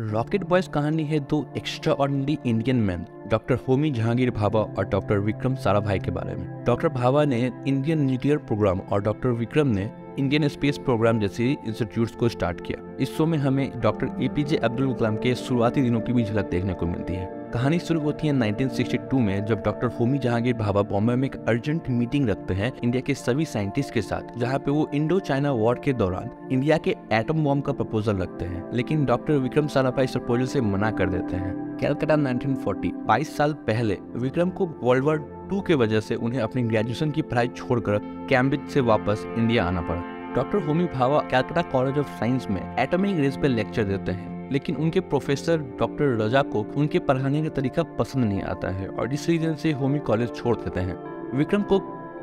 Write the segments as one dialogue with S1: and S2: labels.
S1: Rocket boys कहानी है दो extraordinary Indian man doctor Homi Jahangir Bhabha और डॉक्टर विक्रम साराभाई के बारे में। डॉक्टर भाभा ने इंडियन न्यूक्लियर प्रोग्राम और डॉक्टर विक्रम ने इंडियन स्पेस प्रोग्राम जैसे इंस्टीट्यूट को स्टार्ट किया। इस शो में हमें doctor A P J Abdul Kalam के शुरुआती दिनों की भी झलक देखने को मिलती है। कहानी शुरू होती है 1962 में, जब डॉक्टर होमी जहांगीर भाभा बॉम्बे में एक अर्जेंट मीटिंग रखते हैं इंडिया के सभी साइंटिस्ट के साथ, जहाँ पे वो इंडो चाइना वॉर के दौरान इंडिया के एटम बॉम्ब का प्रपोजल रखते हैं। लेकिन डॉक्टर विक्रम साराभाई इस प्रपोजल से मना कर देते हैं। कैलकाटा 1940 22 साल पहले विक्रम को वर्ल्ड वॉर टू के वजह से उन्हें अपनी ग्रेजुएशन की पढ़ाई छोड़कर कैम्ब्रिज से वापस इंडिया आना पड़ा। Doctor Homi Bhabha Calcutta college of science में एटॉमिक रेस पे लेक्चर देते हैं। लेकिन उनके प्रोफेसर डॉक्टर रजा को उनके पढ़ाने का तरीका पसंद नहीं आता है और इस रीजन से होमी कॉलेज छोड़ देते हैं। विक्रम को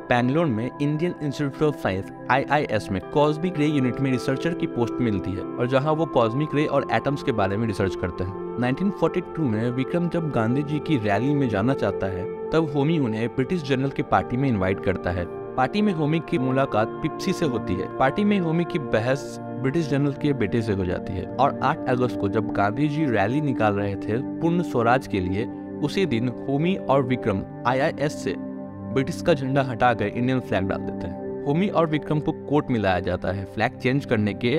S1: बैंगलोर में Indian Institute of Science IIS में कॉस्मिक रे यूनिट में रिसर्चर की पोस्ट मिलती है और जहाँ वो कॉस्मिक रे और एटम्स के बारे में रिसर्च करते हैं। 1942 में विक्रम जब गांधी जी की रैली में जाना चाहता है, तब होमी उन्हें ब्रिटिश जनरल की पार्टी में इनवाइट करता है। पार्टी में होमी की मुलाकात पिप्सी से होती है। पार्टी में होमी की बहस ब्रिटिश जनरल के बेटे से हो जाती है। और 8 अगस्त को जब गांधी जी रैली निकाल रहे थे पूर्ण स्वराज के लिए, उसी दिन होमी और विक्रम आईआईएस से ब्रिटिश का झंडा हटाकर इंडियन फ्लैग डाल देते हैं होमी और विक्रम को कोर्ट में लाया जाता है फ्लैग चेंज करने के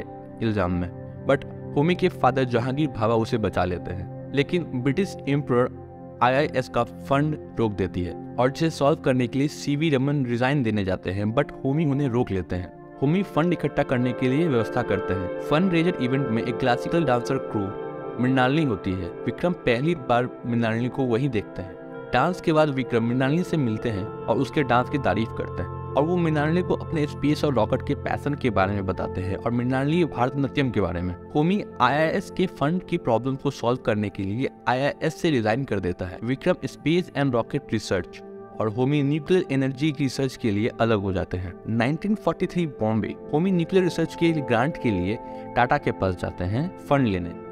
S1: इल्ज़ाम में। बट होमी के फादर जहांगीर भाभा उसे बचा लेते हैं। लेकिन ब्रिटिश एम्पर आईआईएस का फंड रोक देती है। और जिसे सॉल्व करने के लिए सीवी रमन रिजाइन देने जाते हैं बट होमी उन्हें रोक लेते हैं। होमी फंड इकट्ठा करने के लिए व्यवस्था करते हैं। फंड रेजर इवेंट में एक क्लासिकल डांसर क्रू मृणालिनी होती है। विक्रम पहली बार मृणालिनी को वही देखते हैं। डांस के बाद विक्रम मृणालिनी से मिलते हैं और उसके डांस की तारीफ़ करते हैं। और वो मृणालिनी को अपने स्पेस और रॉकेट के पैसन के बारे में बताते हैं और मृणालिनी भारतनाट्यम के बारे में। होमी आईआईएस के फंड की प्रॉब्लम को सॉल्व करने के लिए आईआईएस से रिजाइन कर देता है। Vikram space and rocket research और होमी न्यूक्लियर एनर्जी रिसर्च के लिए अलग हो जाते हैं। 1943 बॉम्बे होमी न्यूक्लियर रिसर्च के ग्रांट के लिए टाटा के पास जाते हैं फंड लेने।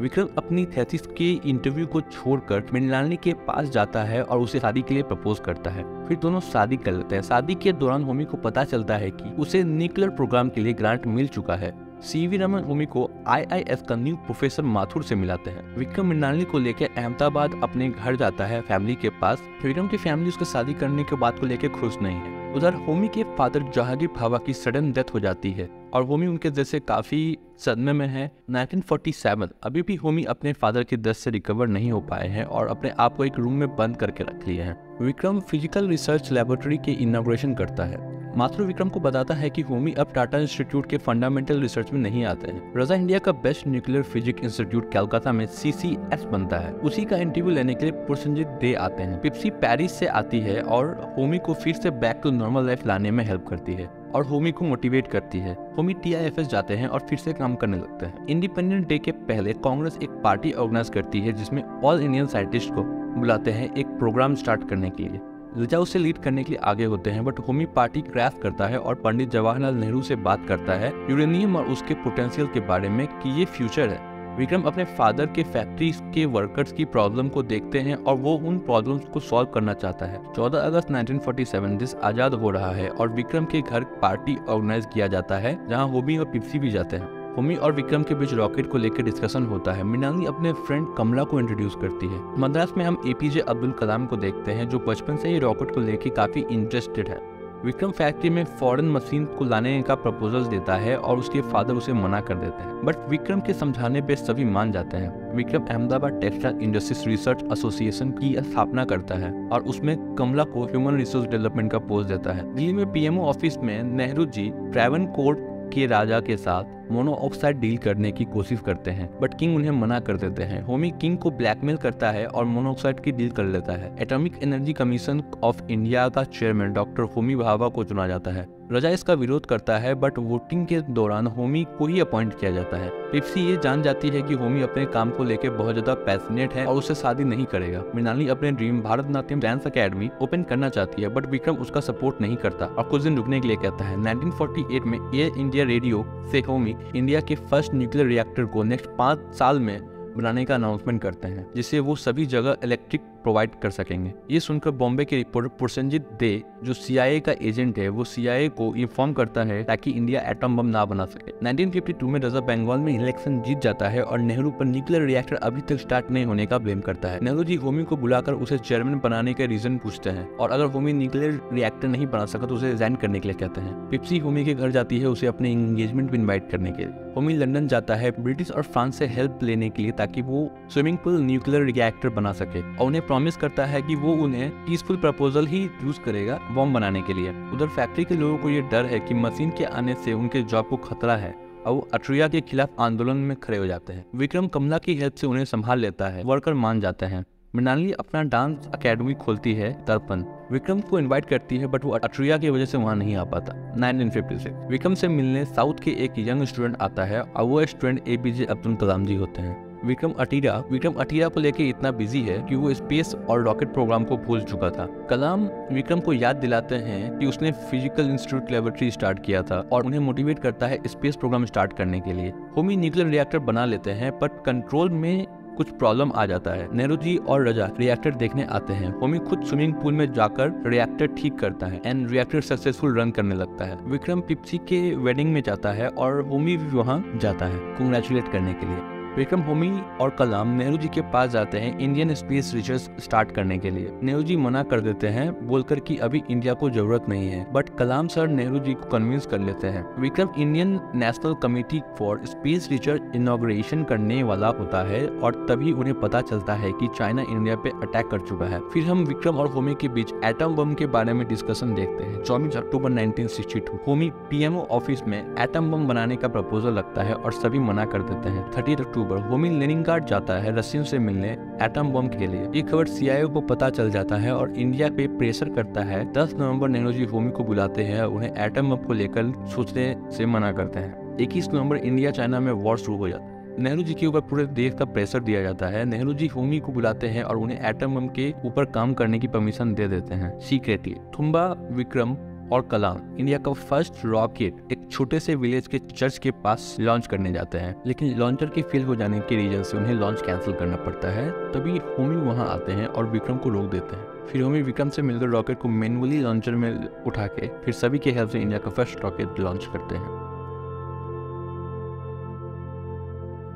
S1: विक्रम अपनी थेसिस के इंटरव्यू को छोड़कर मृणालिनी के पास जाता है और उसे शादी के लिए प्रपोज करता है। फिर दोनों शादी कर लेते हैं। शादी के दौरान होमी को पता चलता है कि उसे न्यूक्लियर प्रोग्राम के लिए ग्रांट मिल चुका है। सीवी रमन होमी को आईआईएस का न्यू प्रोफेसर माथुर से मिलाते हैं। विक्रम मृणालिनी को लेकर अहमदाबाद अपने घर जाता है फैमिली के पास। विक्रम की फैमिली उसके शादी करने के बात को लेकर खुश नहीं है। उधर होमी के फादर जहांगीर भावा की सडन डेथ हो जाती है और होमी उनके जैसे काफ़ी सदमे में है। 1947 अभी भी होमी अपने फादर की डेथ से रिकवर नहीं हो पाए हैं और अपने आप को एक रूम में बंद करके रख लिए हैं। विक्रम फ़िज़िकल रिसर्च लेबोरेटरी के इनाग्रेशन करता है। माथुर विक्रम को बताता है कि होमी अब टाटा इंस्टीट्यूट के फंडामेंटल रिसर्च में नहीं आते हैं। रजा इंडिया का best nuclear physics institute Calcutta में सी बनता है। उसी का इंटरव्यू लेने के लिए पुरसंजीत दे आते हैं। पिप्सी पेरिस से आती है और होमी को फिर से बैक टू नॉर्मल लाइफ लाने में हेल्प करती है और होमी को मोटिवेट करती है। होमी टी जाते हैं और फिर से काम करने लगते हैं। इंडिपेंडेंट डे के पहले कांग्रेस एक पार्टी ऑर्गेनाइज करती है जिसमें ऑल इंडियन साइंटिस्ट को बुलाते हैं एक प्रोग्राम स्टार्ट करने के लिए। रिजा उसे लीड करने के लिए आगे होते हैं बट होमी पार्टी क्रैश करता है और पंडित जवाहरलाल नेहरू से बात करता है यूरेनियम और उसके पोटेंशियल के बारे में कि ये फ्यूचर है। विक्रम अपने फादर के फैक्ट्री के वर्कर्स की प्रॉब्लम को देखते हैं और वो उन प्रॉब्लम्स को सॉल्व करना चाहता है। 14 अगस्त 1947 देश आज़ाद हो रहा है और विक्रम के घर पार्टी ऑर्गेनाइज किया जाता है, जहाँ होमी और पिप्सी भी जाते हैं। होमी और विक्रम के बीच रॉकेट को लेकर डिस्कशन होता है। मृणाली अपने फ्रेंड कमला को इंट्रोड्यूस करती है। मद्रास में हम एपीजे अब्दुल कलाम को देखते हैं, जो बचपन से ही रॉकेट को लेकर काफ़ी इंटरेस्टेड है। विक्रम फैक्ट्री में फॉरेन मशीन को लाने का प्रपोजल देता है और उसके फादर उसे मना कर देते हैं। बट विक्रम के समझाने पे सभी मान जाते हैं। Vikram Ahmedabad textile industries research association की स्थापना करता है और उसमें कमला को ह्यूमन रिसोर्स डेवलपमेंट का पोस्ट देता है। दिल्ली में पीएमओ ऑफ़िस में नेहरू जी ट्रेवन कोर्ट के राजा के साथ मोनोऑक्साइड डील करने की कोशिश करते हैं, बट किंग उन्हें मना कर देते हैं। होमी किंग को ब्लैकमेल करता है और मोनोऑक्साइड की डील कर लेता है। Atomic energy commission of India का चेयरमैन डॉक्टर होमी भाभा को चुना जाता है। रजा इसका विरोध करता है बट वोटिंग के दौरान होमी को ही अपॉइंट किया जाता है। पिप्सी ये जान जाती है कि होमी अपने काम को लेकर बहुत ज़्यादा पैशनेट है और उसे शादी नहीं करेगा। मृणाली अपने dream Bharatanatyam dance academy open करना चाहती है बट विक्रम उसका सपोर्ट नहीं करता और कुछ दिन रुकने के लिए कहता है 1948 में एयर इंडिया रेडियो से होमी इंडिया के फ़र्स्ट न्यूक्लियर रिएक्टर को नेक्स्ट पाँच साल में बनाने का अनाउंसमेंट करते हैं, जिससे वो सभी जगह इलेक्ट्रिक प्रोवाइड कर सकेंगे। ये सुनकर बॉम्बे के रिपोर्टर पुरसंजीत दे जो सीआईए का एजेंट है, वो सीआईए को इन्फॉर्म करता है ताकि इंडिया एटम बम ना बना सके। 1952 में रजा बंगाल में इलेक्शन जीत जाता है और नेहरू पर न्यूक्लियर रिएक्टर अभी तक स्टार्ट नहीं होने का ब्लेम करता है। नेहरू जी होमी को बुलाकर उसे चेयरमैन बनाने का रीजन पूछते हैं और अगर होमी न्यूक्लियर रिएक्टर नहीं बना सका तो उसे रिजाइन करने के लिए कहते हैं। पिप्सी होमी के घर जाती है उसे अपने इंगेजमेंट में इन्वाइट करने के लिए। होमी लंदन जाता है ब्रिटिश और फ्रांस से हेल्प लेने के लिए ताकि वो स्विमिंग पूल न्यूक्लियर रिएक्टर बना सके और उन्हें प्रॉमिस करता है कि वो उन्हें पीसफुल प्रपोजल ही यूज़ करेगा बॉम्ब बनाने के लिए। उधर फैक्ट्री के लोगों को ये डर है कि मशीन के आने से उनके जॉब को खतरा है और वो अट्रिया के खिलाफ आंदोलन में खड़े हो जाते हैं। विक्रम कमला की हेल्प से उन्हें संभाल लेता है वर्कर मान जाते हैं। मृणाली अपना डांस अकेडमी खोलती है दर्पण। विक्रम को इनवाइट करती है बट वो अट्रिया की वजह से वहाँ नहीं आ पाता। 1956 विक्रम से मिलने साउथ के एक यंग स्टूडेंट आता है और वो स्टूडेंट एपीजे अब्दुल कलाम जी होते हैं। विक्रम अटीरा विक्रम अटीरा को लेके इतना बिज़ी है कि वो स्पेस और रॉकेट प्रोग्राम को भूल चुका था। कलाम विक्रम को याद दिलाते हैं कि उसने फ़िज़िकल इंस्टीट्यूट लेबोरेटरी स्टार्ट किया था और उन्हें मोटिवेट करता है स्पेस प्रोग्राम स्टार्ट करने के लिए। होमी न्यूक्लियर रिएक्टर बना लेते हैं बट कंट्रोल में कुछ प्रॉब्लम आ जाता है। नेहरू जी और रजा रिएक्टर देखने आते हैं। होमी खुद स्विमिंग पूल में जाकर रिएक्टर ठीक करता है एंड रिएक्टर सक्सेसफुल रन करने लगता है। विक्रम पिप्सी के वेडिंग में जाता है और होमी भी वहाँ जाता है। कंग्रेचुलेट करने के लिए। विक्रम होमी और कलाम नेहरू जी के पास जाते हैं इंडियन स्पेस रिसर्च स्टार्ट करने के लिए। नेहरू जी मना कर देते हैं, बोलकर कि अभी इंडिया को ज़रूरत नहीं है। बट कलाम सर नेहरू जी को कन्विंस कर लेते हैं। Vikram Indian national committee for space research inauguration करने वाला होता है और तभी उन्हें पता चलता है की चाइना इंडिया पे अटैक कर चुका है। फिर हम विक्रम और होमी के बीच एटम बम के बारे में डिस्कशन देखते हैं। चौबीस अक्टूबर 1962 होमी पीएमओ ऑफ़िस में एटम बम बनाने का प्रपोजल लगता है और सभी मना कर देते हैं। Thirty October October Homi Leningrad जाता है रशियन से मिलने एटम बम के लिए। ये खबर सीआईए को पता चल जाता है और इंडिया पे प्रेशर करता है। 10 नवंबर नेहरू जी होमी को बुलाते हैं और उन्हें एटम बम को लेकर सोचने से मना करते हैं। इक्कीस नवंबर इंडिया चाइना में वॉर शुरू हो जाता है। नेहरू जी के ऊपर पूरे देश का प्रेशर दिया जाता है। नेहरू जी होमी को बुलाते हैं और उन्हें एटम बम के ऊपर काम करने की परमिशन दे देते हैं। सीक्रेटली, थुम्बा विक्रम और कलाम इंडिया का फ़र्स्ट रॉकेट एक छोटे से विलेज के चर्च के पास लॉन्च करने जाते हैं। लेकिन लॉन्चर के फेल हो जाने के रीजन से उन्हें लॉन्च कैंसिल करना पड़ता है। तभी होमी वहाँ आते हैं और विक्रम को रोक देते हैं। फिर होमी विक्रम से मिलकर रॉकेट को मैनुअली लॉन्चर में उठा के फिर सभी के हेल्प से इंडिया का फ़र्स्ट रॉकेट लॉन्च करते हैं।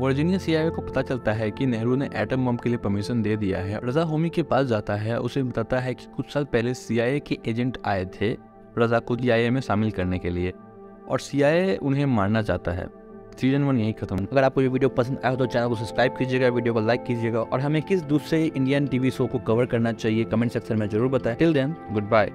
S1: वर्जीनिया सीआईए को पता चलता है कि नेहरू ने एटम बम के लिए परमिशन दे दिया है। रजा होमी के पास जाता है। उसे बताता है कि कुछ साल पहले सीआईए के एजेंट आए थे। रजा को सी में शामिल करने के लिए। और सीआईए उन्हें मारना चाहता है। सीज़न वन यही खत्म। अगर आपको ये वीडियो पसंद आया तो चैनल को सब्सक्राइब कीजिएगा, वीडियो को लाइक कीजिएगा। और हमें किस दूसरे इंडियन टीवी शो को कवर करना चाहिए कमेंट सेक्शन में ज़रूर बताएँ। Till then good bye